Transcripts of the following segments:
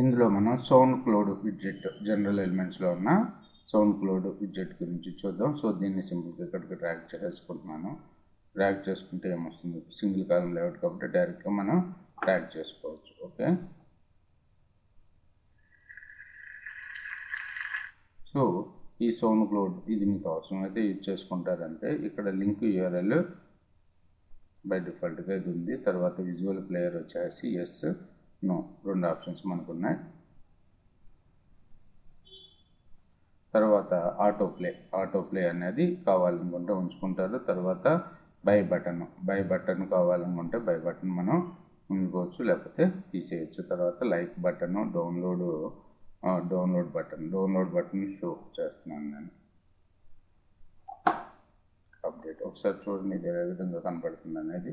ఇందులో మనం SoundCloud widget general ఎలిమెంట్స్లో ఉన్న సౌండ్ క్లౌడ్ విడ్జెట్ గురించి చూద్దాం. సో దీన్ని సింపుల్గా ఇక్కడికి డ్రాగ్ చేసుకుంటున్నాను. డ్రాగ్ చేసుకుంటే ఏమొస్తుంది? సింగిల్ కాలం లేఅవుట్ కాబట్టి డైరెక్ట్గా మనం డ్రాగ్ చేసుకోవచ్చు. ఓకే? సో ఈ సౌండ్ క్లౌడ్ ఇది మీకు అవసరం. అయితే యూజ్ చేసుకుంటారంటే ఇక్కడ లింక్ యూఆర్ఎల్ బై డిఫాల్ట్గా ఇది ఉంది. తర్వాత విజువల్ ప్లేయర్ వచ్చేసి ఎస్ నో రెండు ఆప్షన్స్ మనకు ఉన్నాయి తర్వాత ఆటో ప్లే ఆటో ప్లే అనేది కావాలనుకుంటే ఉంచుకుంటారు. తర్వాత బై బటన్ బై బటన్ కావాలనుకుంటే బై బటన్ మనం ఉంచుకోవచ్చు లేకపోతే తీసేయచ్చు. తర్వాత like button download download button download button show చేస్తున్నాను నేను. అప్డేట్. ఒకసారి చూడండి ఇది ఏ విధంగా కనపడుతుంది అనేది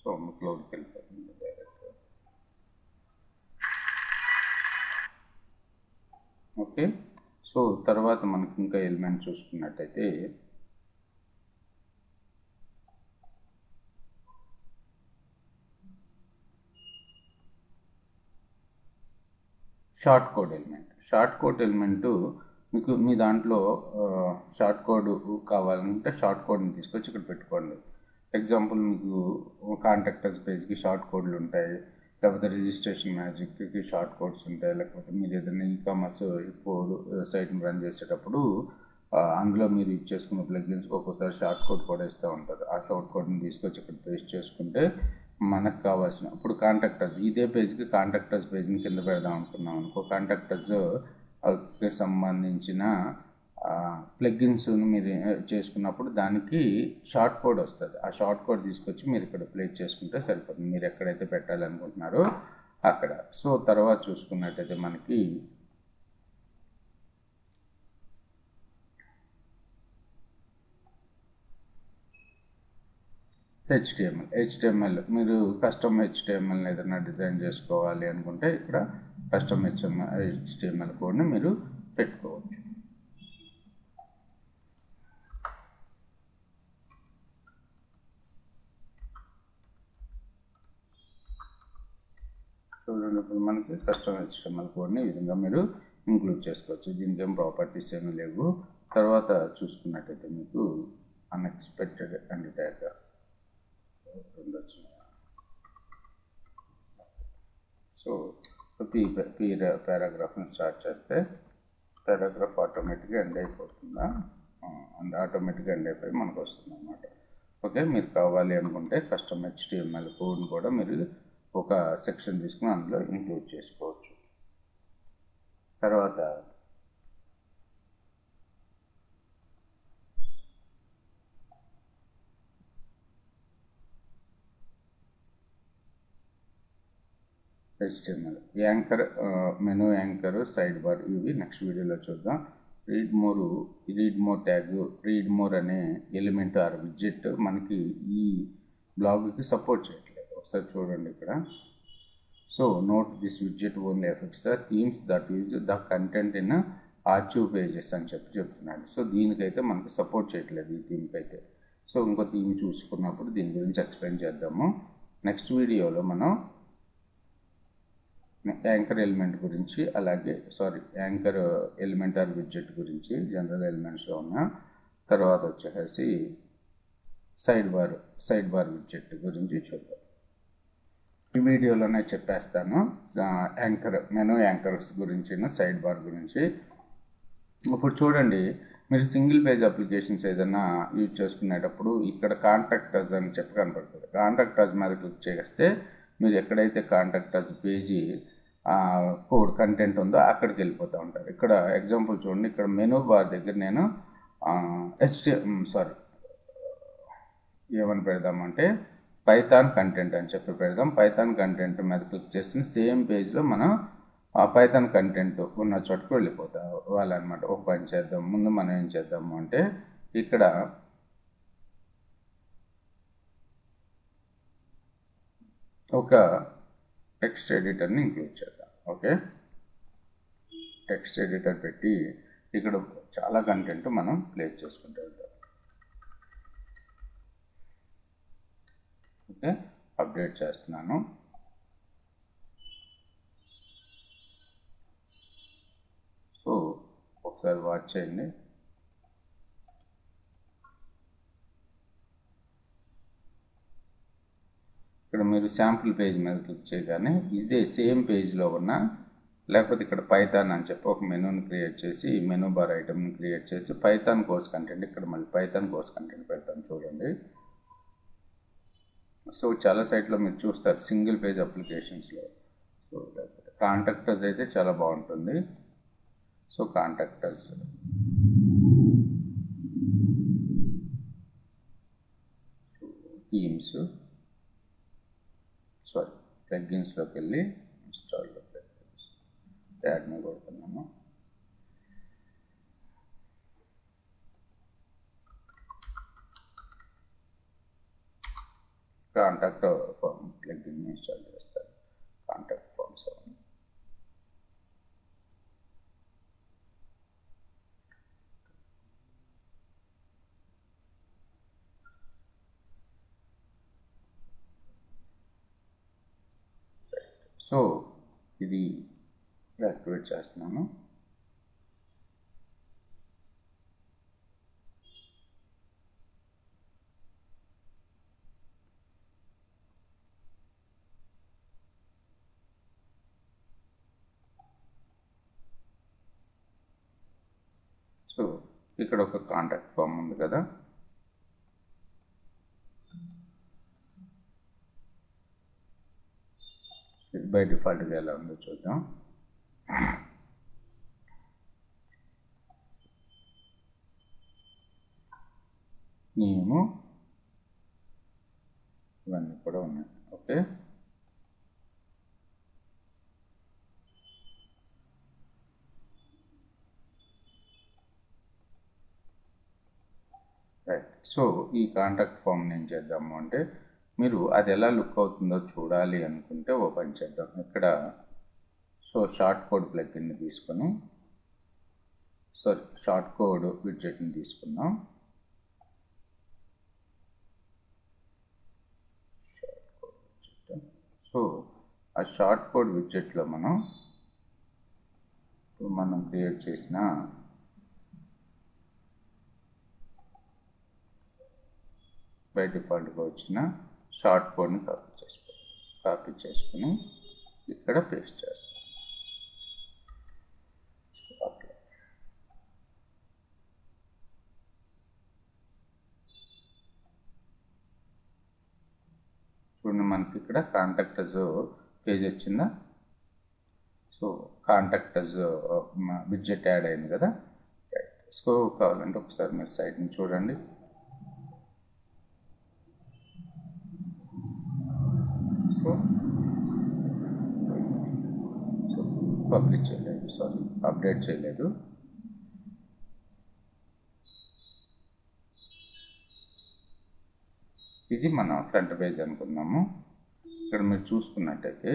సో క్లౌడ్కి వెళ్ళిపోతుంది డైరెక్ట్గా ఓకే సో తర్వాత మనకి ఇంకా ఎలిమెంట్ చూసుకున్నట్టయితే short code element. Short code element మీకు మీ దాంట్లో షార్ట్ కోడ్ కావాలంటే షార్ట్ కోడ్ని తీసుకొచ్చి ఇక్కడ పెట్టుకోండి. ఎగ్జాంపుల్ మీకు కాంటాక్టర్స్ పేజ్కి షార్ట్ కోడ్లు ఉంటాయి. లేకపోతే రిజిస్ట్రేషన్ మ్యాజిక్కి షార్ట్ కోడ్స్ ఉంటాయి లేకపోతే మీరు ఏదైనా ఈ కామర్స్ కోడ్ సైట్ని రన్ చేసేటప్పుడు అందులో మీరు యూజ్ చేసుకున్న ప్లగిన్స్కి ఒక్కోసారి షార్ట్ కోడ్ కూడా ఇస్తూ ఉంటారు. ఆ షార్ట్ కోడ్ని తీసుకొచ్చి ఇక్కడ పేస్ట్ చేసుకుంటే మనకు కావాల్సిన ఇప్పుడు కాంటాక్టర్స్ ఇదే పేజ్కి కాంటాక్టర్స్ పేజ్ని కింద పెడదాం అనుకున్నాం అనుకో కాంటాక్టర్స్కి సంబంధించిన ప్లగ్గిన్స్ మీరు చేసుకున్నప్పుడు దానికి షార్ట్ కోడ్ వస్తుంది. ఆ షార్ట్ కోడ్ తీసుకొచ్చి మీరు ఇక్కడ ప్లేస్ చేసుకుంటే సరిపోతుంది. మీరు ఎక్కడైతే పెట్టాలనుకుంటున్నారో అక్కడ. సో తర్వాత చూసుకున్నట్టయితే మనకి హెచ్టిఎంఎల్ హెచ్టిఎంఎల్ మీరు కస్టమ్ హెచ్టిఎంఎల్ ఏదైనా డిజైన్ చేసుకోవాలి అనుకుంటే ఇక్కడ కస్టమ్ హెచ్ఎంఎల్ హెచ్టిఎంఎల్ కోడ్ని మీరు పెట్టుకోవచ్చు చూడండి ఇప్పుడు మనకి కస్టమ్ హెచ్టిఎంఎల్ కోడ్ని ఈ విధంగా మీరు ఇంక్లూడ్ చేసుకోవచ్చు. దీనికి ఏం ప్రాపర్టీస్ ఏమీ లేవు. తర్వాత చూసుకున్నట్టయితే మీకు అన్ఎక్స్పెక్టెడ్ అండ్ ట్యాగ్ రెండు వచ్చినాయి సో పీ పీ పారాగ్రాఫ్ని స్టార్ట్ చేస్తే పారాగ్రాఫ్ ఆటోమేటిక్గా ఎండ్ అయిపోతుందా? అండ్ ఆటోమేటిక్గా ఎండ్ అయిపోయి మనకు వస్తుంది అనమాట ఓకే మీరు కావాలి అనుకుంటే కస్టమ్ హెచ్టిఎంఎల్ కోడ్ని కూడా మీరు ఒక సెక్షన్ తీసుకుని అందులో ఇంక్లూడ్ చేసుకోవచ్చు. తర్వాత HTML anchor menu anchor sidebar ఇవి నెక్స్ట్ వీడియోలో చూద్దాం. Read more read more tag read more అనే ఎలిమెంట్ ఆర్ విడ్జెట్ మనకి ఈ బ్లాగ్కి సపోర్ట్ చేయాలి ఒకసారి చూడండి ఇక్కడ. So note this widget only effects the themes that use the content in archive pages అని చెప్పి చెప్తున్నాడు. సో దీనికైతే మనకు సపోర్ట్ చేయట్లేదు ఈ థీమ్కి అయితే సో ఇంకో థీమ్ చూసుకున్నప్పుడు దీని గురించి ఎక్స్ప్లెయిన్ చేద్దాము. నెక్స్ట్ వీడియోలో మనం యాంకర్ ఎలిమెంట్ గురించి అలాగే sorry anchor element or widget గురించి జనరల్ ఎలిమెంట్స్లో ఉన్న తర్వాత వచ్చేసి side bar side bar widget గురించి చూద్దాం. ఈ వీడియోలోనే చెప్పేస్తాను. యాంకర్ మెనూ యాంకర్స్ గురించి సైడ్ బార్ గురించి. ఇప్పుడు చూడండి మీరు సింగిల్ పేజ్ అప్లికేషన్స్ ఏదైనా యూజ్ చేసుకునేటప్పుడు ఇక్కడ కాంటాక్టర్స్ అని చెప్పి కనపడుతుంది. కాంటాక్టర్స్ మీద క్లిక్ చేస్తే మీరు ఎక్కడైతే కాంటాక్టర్స్ పేజీ కోడ్ కంటెంట్ ఉందో అక్కడికి వెళ్ళిపోతూ ఉంటారు. ఇక్కడ ఎగ్జాంపుల్ చూడండి ఇక్కడ మెనూ బార్ దగ్గర నేను హెచ్టి సారీ ఏమని పెడదామంటే పైథాన్ కంటెంట్ అని చెప్పి పెడదాం. పైథాన్ కంటెంట్ మీద క్లిక్ చేసిన సేమ్ పేజ్లో మనం ఆ పైథాన్ కంటెంట్ ఉన్న చోటుకు వెళ్ళిపోతా వాళ్ళనమాట. ఒక పని చేద్దాం ముందు మనం ఏం చేద్దాము అంటే ఇక్కడ ఒక టెక్స్ట్ ఎడిటర్ని ఇంక్లూడ్ చేద్దాం. ఓకే టెక్స్ట్ ఎడిటర్ పెట్టి ఇక్కడ చాలా కంటెంట్ మనం ప్లేస్ చేసుకుంటాం. వెళ్తాం అప్డేట్ చేస్తున్నాను. సో ఒకసారి వాచ్ చేయండి. ఇక్కడ మీరు శాంపుల్ పేజ్ మీద క్లిక్ చేయగానే ఇదే సేమ్ పేజ్లో ఉన్న లేకపోతే ఇక్కడ పైథాన్ అని చెప్పి ఒక మెనూని క్రియేట్ చేసి మెనూ బార్ ఐటమ్ని క్రియేట్ చేసి పైథాన్ కోర్స్ కంటెంట్ ఇక్కడ మళ్ళీ పైథాన్ కోర్స్ కంటెంట్ పెడతాను చూడండి. సో చాలా సైట్లో మీరు చూస్తారు సింగిల్ పేజ్ అప్లికేషన్స్లో. సో కాంటాక్టర్స్ అయితే చాలా బాగుంటుంది. So contact us. Themes. Sorry ప్లగ్గిన్స్లోకి వెళ్ళి ఇన్స్టాల్లో ప్లగ్గిన్స్ యాడ్ని కొడుతున్నాము. కాంటాక్ట్ ఫామ్ ప్లగ్గిన్ ఇన్స్టాల్ చేస్తారు కాంటాక్ట్ ఫామ్ సెవెన్ సో ఇది యాక్టివేట్ చేస్తున్నాను ఇక్కడ ఒక కాంటాక్ట్ ఫామ్ ఉంది కదా. బై డిఫాల్ట్గా ఎలా ఉందో చూద్దాం. నేము ఇవన్నీ కూడా ఉన్నాయి. ఓకే రైట్ సో ఈ కాంటాక్ట్ ఫామ్ ఏం చేద్దాము అంటే మీరు అది ఎలా లుక్ అవుతుందో చూడాలి అనుకుంటే ఓపెన్ చేద్దాం. ఇక్కడ సో షార్ట్ కోడ్ ప్లగ్గిన్ని తీసుకొని సారీ షార్ట్ కోడ్ విడ్జెట్ని తీసుకున్నాం సో ఆ షార్ట్ కోడ్ విడ్జెట్లో మనం మనం క్రియేట్ చేసిన బై డిఫాల్ట్గా వచ్చిన షార్ట్ కోడ్ని కాపీ చేసుకో కాపీ చేసుకుని ఇక్కడ పేస్ట్ చేస్తాం. చూడండి మనకి ఇక్కడ కాంటాక్టర్స్ పేజ్ వచ్చిందా? So contact us widget add అయింది కదా? సో కావాలంటే ఒకసారి మీరు సైట్ని చూడండి. సో పబ్లిష్ చేయలేదు సారీ అప్డేట్ చేయలేదు. ఇది మన ఫ్రంట్ పేజ్ అనుకున్నాము ఇక్కడ మీరు చూసుకున్నట్టయితే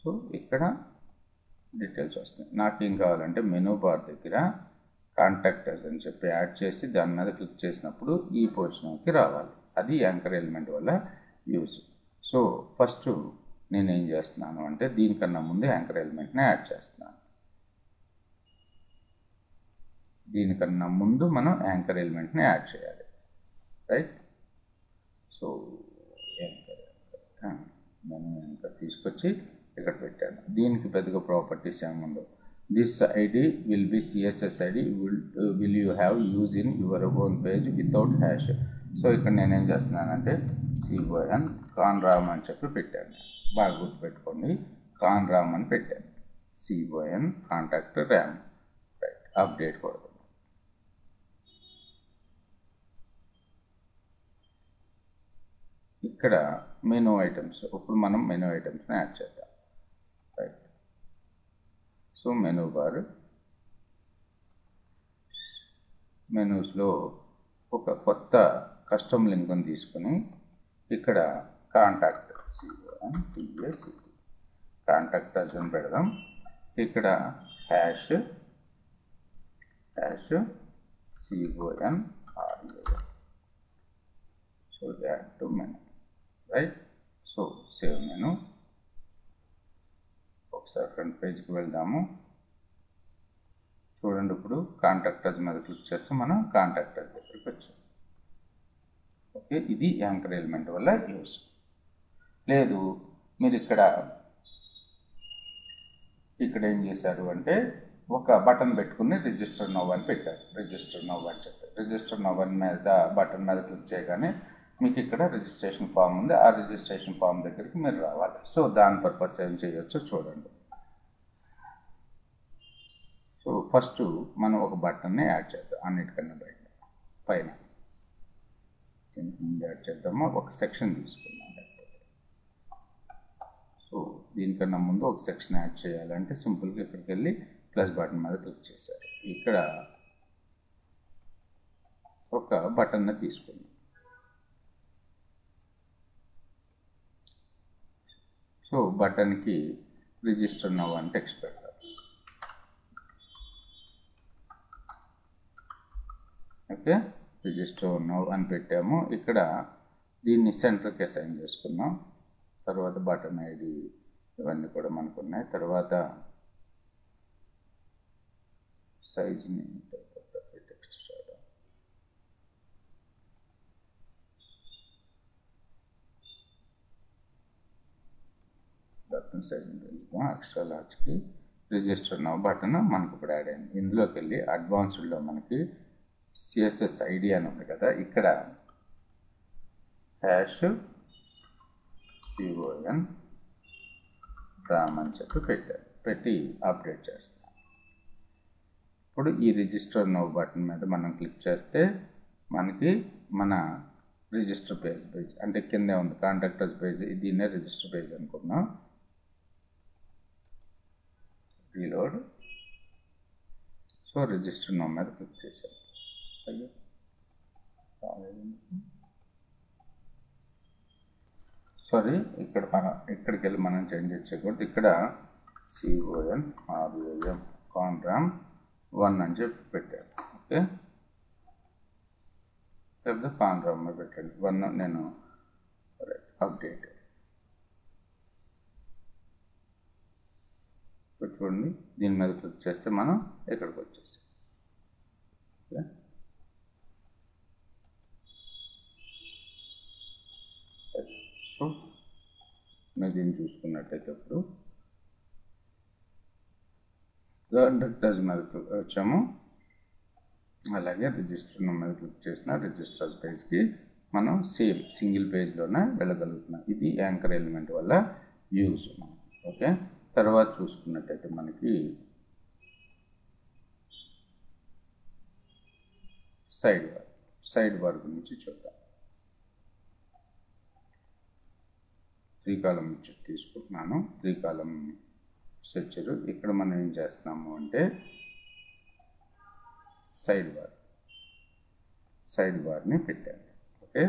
సో ఇక్కడ డీటెయిల్స్ వస్తాయి. నాకేం కావాలంటే మెనూ బార్ దగ్గర కాంటాక్టర్స్ అని చెప్పి యాడ్ చేసి దాని మీద క్లిక్ చేసినప్పుడు ఈ పొజిషన్కి రావాలి. అది యాంకర్ ఎలిమెంట్ వల్ల యూజ్ సో ఫస్ట్ నేను ఏం చేస్తున్నాను అంటే దీనికన్నా ముందు యాంకర్ ఎలిమెంట్ని యాడ్ చేస్తున్నాను. దీనికన్నా ముందు మనం యాంకర్ ఎలిమెంట్ని యాడ్ చేయాలి. రైట్ సో యాంకర్ నేను యాంకర్ తీసుకొచ్చి ఇక్కడ పెట్టాను. దీనికి పెద్దగా ప్రాపర్టీస్ ఏముండవు. This ID will be CSS ID will will you have use in your own page without hash so ఇక్కడ నేనేం చేస్తున్నానంటే సిఓఎన్ కాన్ రామ్ అని చెప్పి పెట్టాను. బాగా గుర్తుపెట్టుకోండి. కాన్ రామ్ అని పెట్టాను. C O N contact ram right update కొడుతున్నాను ఇక్కడ మెనూ ఐటమ్స్ ఇప్పుడు మనం మెనూ ఐటమ్స్ని యాడ్ చేద్దాం. So menu bar. మెనూస్లో ఒక కొత్త కస్టమ్ లింక్ని తీసుకుని ఇక్కడ కాంటాక్ట్ సిఓఎన్ కాంటాక్ట్ అస్ అని పెడదాం. ఇక్కడ hash hash C O N R A N so add to menu right? So save menu. ఒకసారి ఫ్రంట్ పేజ్కి వెళ్దాము. చూడండి ఇప్పుడు కాంటాక్టర్స్ మీద క్లిక్ చేస్తే మనం కాంటాక్టర్స్ దగ్గరికి వచ్చాం. ఓకే ఇది యాంకర్ ఎలిమెంట్ వల్ల యూస్ లేదు మీరు ఇక్కడ ఇక్కడ ఏం చేశారు అంటే ఒక బటన్ పెట్టుకుని రిజిస్టర్ నవ్ అని పెట్టారు. రిజిస్టర్ నవ్ అని చెప్పారు. రిజిస్టర్ నవ్ అని మీద బటన్ మీద క్లిక్ చేయగానే మీకు ఇక్కడ రిజిస్ట్రేషన్ ఫామ్ ఉంది. ఆ రిజిస్ట్రేషన్ ఫామ్ దగ్గరికి మీరు రావాలి. సో దాని పర్పస్ ఏం చేయొచ్చో చూడండి సో ఫస్ట్ మనం ఒక బటన్ని యాడ్ చేద్దాం అన్నిటికన్నా బయట పైన. యాడ్ చేద్దామా? ఒక సెక్షన్ తీసుకుందాం. సో దీనికన్నా ముందు ఒక సెక్షన్ యాడ్ చేయాలంటే సింపుల్గా ఇక్కడికి వెళ్ళి ప్లస్ బటన్ మీద క్లిక్ చేశారు. ఇక్కడ ఒక బటన్ని తీసుకుందాం. సో బటన్కి రిజిస్టర్ నవ్ అని టెక్స్ట్ పెడతారు ఓకే? రిజిస్టర్ నవ్ అని పెట్టాము. ఇక్కడ దీన్ని సెంటర్కి అసైన్ చేసుకున్నాం. తర్వాత బటన్ ఐడి ఇవన్నీ కూడా మనకు ఉన్నాయి. తర్వాత సైజ్ని టెక్స్ట్ చేయడం బటన్ సైజ్ని పెంచుతాం ఎక్స్ట్రా లార్జ్కి రిజిస్టర్ నవ్ బటన్ మనకు ఇప్పుడు యాడ్ అయింది. ఇందులోకి వెళ్ళి అడ్వాన్స్డ్లో మనకి సిఎస్ఎస్ ఐడి అని ఉంది కదా ఇక్కడ హ్యాష్ సిఓఎన్ రామ్ అని చెప్పి పెట్టారు పెట్టి అప్డేట్ చేస్తాం. ఇప్పుడు ఈ రిజిస్టర్ నో బటన్ మీద మనం క్లిక్ చేస్తే మనకి మన రిజిస్టర్ పేజ్ పేజ్ అంటే కిందే ఉంది కాంటాక్టర్స్ పేజ్ దీన్నే రిజిస్టర్ పేజ్ అనుకున్నాం రీలోడ్ సో రిజిస్టర్ నో మీద క్లిక్ చేసాం అయ్యో సారీ ఇక్కడ మనం ఇక్కడికి వెళ్ళి మనం చేంజ్ చేయకూడదు ఇక్కడ సిఓఎన్ ఆర్ఏఎం కాన్రామ్ వన్ అని చెప్పి పెట్టారు. ఓకే లేకపోతే కాన్రామ్ పెట్టండి. వన్ నేను అప్డేట్ చూడండి దీని మీద క్లిక్ చేస్తే మనం ఇక్కడికి వచ్చేసాం ఓకే సో మీరు దీన్ని చూసుకున్నట్టయితే ఇప్పుడు డజ్ మీద వచ్చాము. అలాగే రిజిస్టర్ మీద క్లిక్ చేసిన రిజిస్టర్స్ పేజ్కి మనం సేమ్ సింగిల్ పేజ్లోనే వెళ్ళగలుగుతున్నాం. ఇది యాంకర్ ఎలిమెంట్ వల్ల యూజ్ ఓకే? తర్వాత చూసుకున్నట్టయితే మనకి సైడ్ బార్ సైడ్ బార్ గురించి చూద్దాం. త్రీ కాలం తీసుకుంటున్నాను. Three column structure. ఇక్కడ మనం ఏం చేస్తున్నాము అంటే సైడ్ బార్. సైడ్ బార్ని పెట్టాను. ఓకే?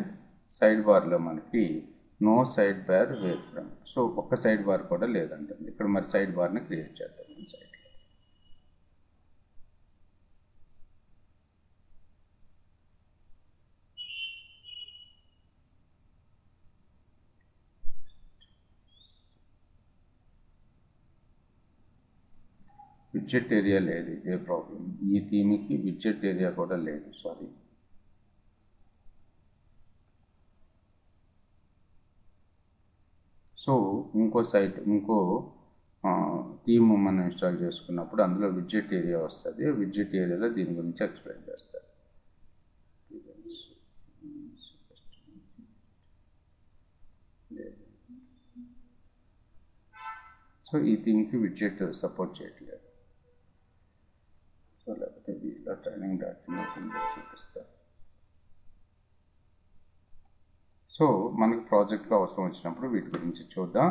సైడ్ బార్లో మనకి no side bar where from so ఒక్క సైడ్ బార్ కూడా లేదంటుంది. ఇక్కడ మరి సైడ్ బార్ని క్రియేట్ చేద్దాం. సైడ్ విడ్జెట్ ఏరియా లేదు ఇదే ప్రాబ్లం ఈ థీమ్కి విడ్జెట్ ఏరియా కూడా లేదు సారీ సో ఇంకో సైట్ ఇంకో థీమ్ మనం ఇన్స్టాల్ చేసుకున్నప్పుడు అందులో విడ్జెట్ ఏరియా వస్తుంది. విడ్జెట్ ఏరియాలో దీని గురించి ఎక్స్ప్లెయిన్ చేస్తారు సో ఈ థీమ్కి విడ్జెట్ సపోర్ట్ చేయట్లేదు. సో లేకపోతే దీంట్లో ట్రైనింగ్ డాక్యుమెంట్ చూపిస్తారు సో మనకు ప్రాజెక్ట్లో అవసరం వచ్చినప్పుడు వీటి గురించి చూద్దాం.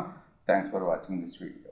Thanks for watching this video